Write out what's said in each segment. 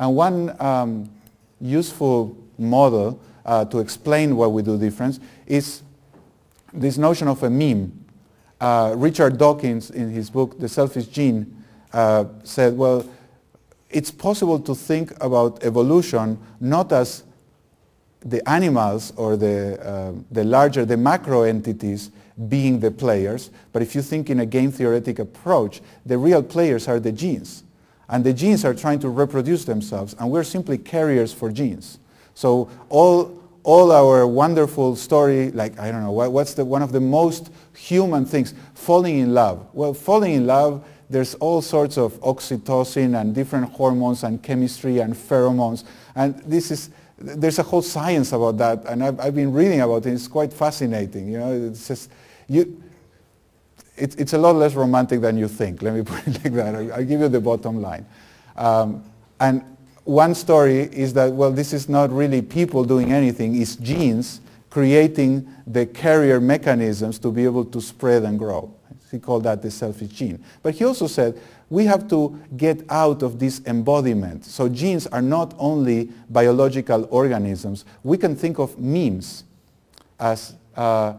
And one um, useful model uh, to explain why we do difference is this notion of a meme. Uh, Richard Dawkins, in his book, The Selfish Gene, uh, said, well, it's possible to think about evolution not as the animals or the, uh, the larger, the macro entities being the players, but if you think in a game theoretic approach, the real players are the genes. And the genes are trying to reproduce themselves, and we're simply carriers for genes. So all, all our wonderful story, like, I don't know, what's the, one of the most human things? Falling in love. Well, falling in love, there's all sorts of oxytocin and different hormones and chemistry and pheromones. And this is, there's a whole science about that, and I've, I've been reading about it. It's quite fascinating. You know, it's just, you, it, it's a lot less romantic than you think. Let me put it like that. I, will give you the bottom line. Um, and one story is that, well, this is not really people doing anything. It's genes creating the carrier mechanisms to be able to spread and grow. He called that the selfish gene. But he also said, we have to get out of this embodiment. So genes are not only biological organisms. We can think of memes as uh,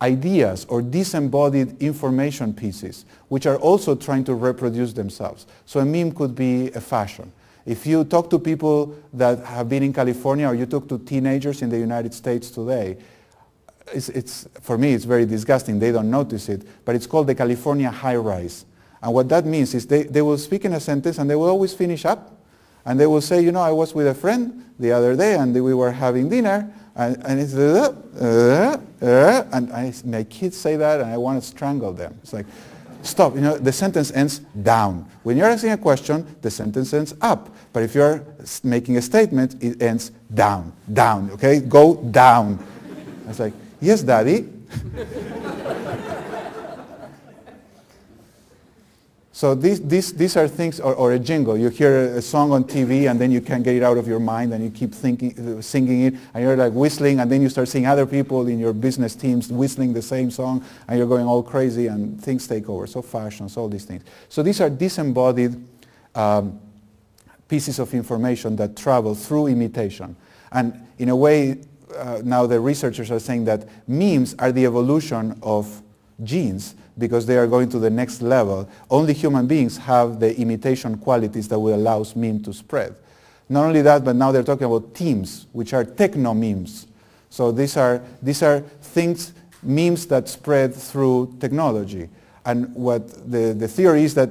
ideas or disembodied information pieces, which are also trying to reproduce themselves. So a meme could be a fashion. If you talk to people that have been in California or you talk to teenagers in the United States today, it's, it's, for me, it's very disgusting. They don't notice it, but it's called the California high rise. And what that means is they, they will speak in a sentence and they will always finish up. And they will say, you know, I was with a friend the other day and we were having dinner and, and it's, uh, uh, uh, and I, my kids say that and I want to strangle them. It's like, stop. You know, the sentence ends down. When you're asking a question, the sentence ends up. But if you're making a statement, it ends down, down, okay? Go down. I was like, yes, daddy. So these, these, these are things, or, or, a jingle. You hear a song on TV and then you can't get it out of your mind and you keep thinking, singing it and you're like whistling and then you start seeing other people in your business teams whistling the same song and you're going all crazy and things take over. So fashions, all these things. So these are disembodied um, pieces of information that travel through imitation. And in a way, uh, now the researchers are saying that memes are the evolution of genes because they are going to the next level. Only human beings have the imitation qualities that will allow meme to spread. Not only that, but now they're talking about temes, which are techno memes. So these are, these are things, memes that spread through technology. And what the, the theory is that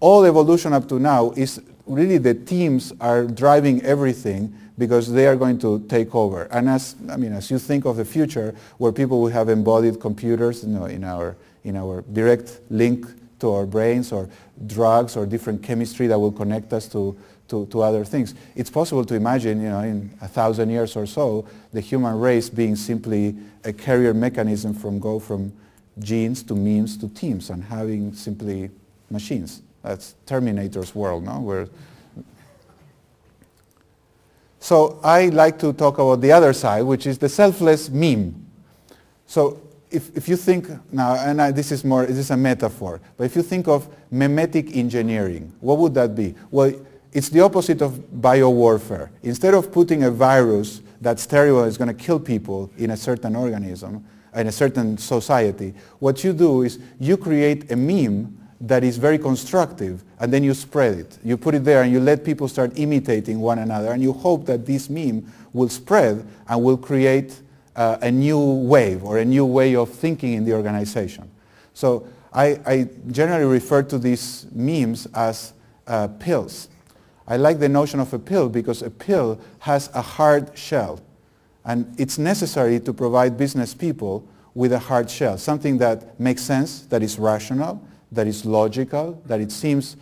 all evolution up to now is really the temes are driving everything because they are going to take over. And as, I mean, as you think of the future where people will have embodied computers you know, in our in our direct link to our brains or drugs or different chemistry that will connect us to, to, to, other things. It's possible to imagine, you know, in a thousand years or so, the human race being simply a carrier mechanism from go from genes to memes to temes and having simply machines. That's Terminator's world, no? Where so I like to talk about the other side, which is the selfless meme. So if, if you think now, and I, this is more, this is a metaphor, but if you think of memetic engineering, what would that be? Well, it's the opposite of biowarfare. Instead of putting a virus that's terrible is going to kill people in a certain organism, in a certain society, what you do is you create a meme that is very constructive and then you spread it. You put it there and you let people start imitating one another and you hope that this meme will spread and will create uh, a new wave or a new way of thinking in the organization. So I, I generally refer to these memes as uh, pills. I like the notion of a pill because a pill has a hard shell. And it's necessary to provide business people with a hard shell, something that makes sense, that is rational, that is logical, that it seems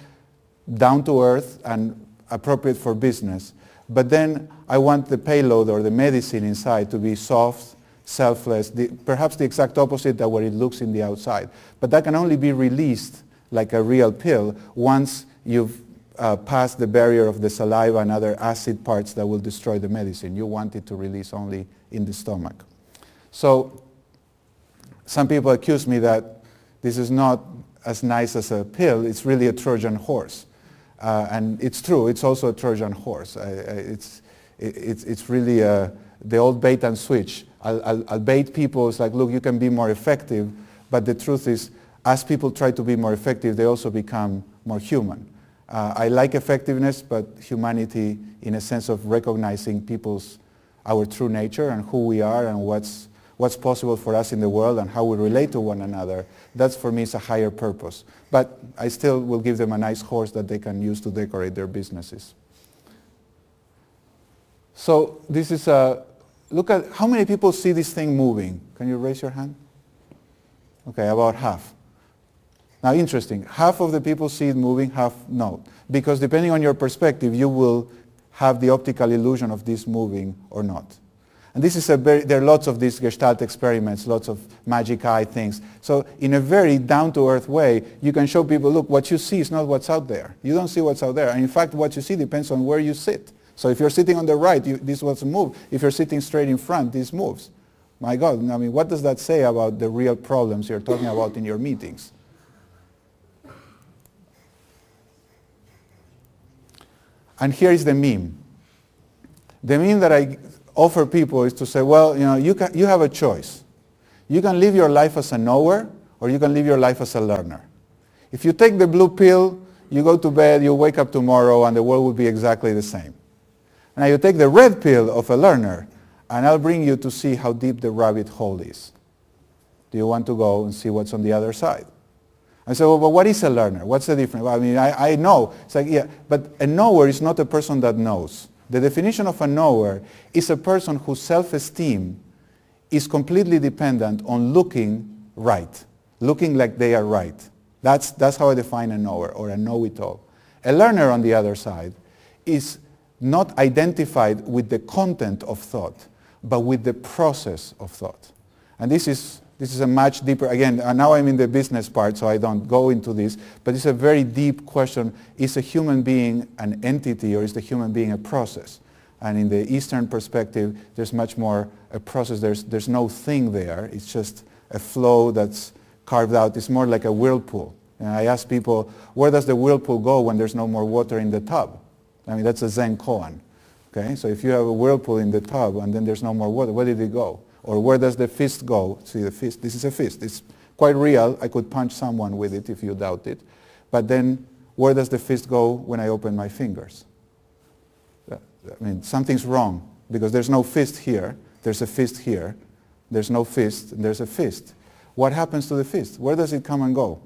down to earth and appropriate for business. But then I want the payload or the medicine inside to be soft, selfless, the, perhaps the exact opposite of what it looks in the outside. But that can only be released like a real pill once you've uh, passed the barrier of the saliva and other acid parts that will destroy the medicine. You want it to release only in the stomach. So some people accuse me that this is not as nice as a pill. It's really a Trojan horse. Uh, and it's true, it's also a Trojan horse. I, I, it's, it, it's, it's really uh, the old bait and switch. I'll, I'll, I'll bait people, it's like, look, you can be more effective, but the truth is, as people try to be more effective, they also become more human. Uh, I like effectiveness, but humanity in a sense of recognizing people's, our true nature and who we are and what's, what's possible for us in the world and how we relate to one another, that's for me is a higher purpose. But I still will give them a nice horse that they can use to decorate their businesses. So this is a, look at how many people see this thing moving. Can you raise your hand? Okay, about half. Now interesting, half of the people see it moving, half no. Because depending on your perspective, you will have the optical illusion of this moving or not. And this is a very, there are lots of these Gestalt experiments, lots of magic eye things. So in a very down-to-earth way, you can show people, look, what you see is not what's out there. You don't see what's out there. And in fact, what you see depends on where you sit. So if you're sitting on the right, you, this was move. If you're sitting straight in front, this moves. My God, I mean, what does that say about the real problems you're talking about in your meetings? And here is the meme. The meme that I offer people is to say, well, you know, you, can, you have a choice. You can live your life as a knower or you can live your life as a learner. If you take the blue pill, you go to bed, you wake up tomorrow and the world will be exactly the same. Now you take the red pill of a learner and I'll bring you to see how deep the rabbit hole is. Do you want to go and see what's on the other side? I said, well, but what is a learner? What's the difference? Well, I mean, I, I know. It's like, yeah, but a knower is not a person that knows. The definition of a knower is a person whose self-esteem is completely dependent on looking right, looking like they are right. That's, that's how I define a knower or a know-it-all. A learner, on the other side, is not identified with the content of thought, but with the process of thought. And this is this is a much deeper, again, uh, now I'm in the business part, so I don't go into this, but it's a very deep question. Is a human being an entity or is the human being a process? And in the Eastern perspective, there's much more a process. There's, there's no thing there. It's just a flow that's carved out. It's more like a whirlpool. And I ask people, where does the whirlpool go when there's no more water in the tub? I mean, that's a Zen koan. Okay, so if you have a whirlpool in the tub and then there's no more water, where did it go? Or where does the fist go? See the fist? This is a fist. It's quite real. I could punch someone with it if you doubt it. But then where does the fist go when I open my fingers? I mean, something's wrong because there's no fist here. There's a fist here. There's no fist. And there's a fist. What happens to the fist? Where does it come and go?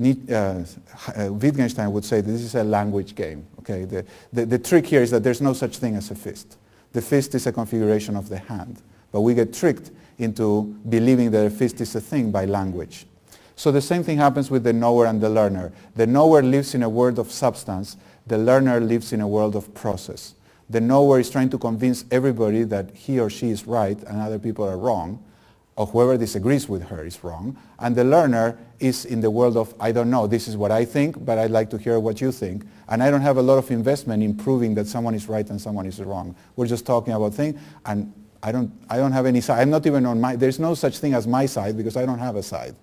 Uh, Wittgenstein would say this is a language game. Okay? The, the, the trick here is that there's no such thing as a fist. The fist is a configuration of the hand. But we get tricked into believing that a fist is a thing by language. So the same thing happens with the knower and the learner. The knower lives in a world of substance. The learner lives in a world of process. The knower is trying to convince everybody that he or she is right and other people are wrong or whoever disagrees with her is wrong. And the learner is in the world of, I don't know, this is what I think, but I'd like to hear what you think. And I don't have a lot of investment in proving that someone is right and someone is wrong. We're just talking about things, and I don't, I don't have any side. I'm not even on my, there's no such thing as my side because I don't have a side.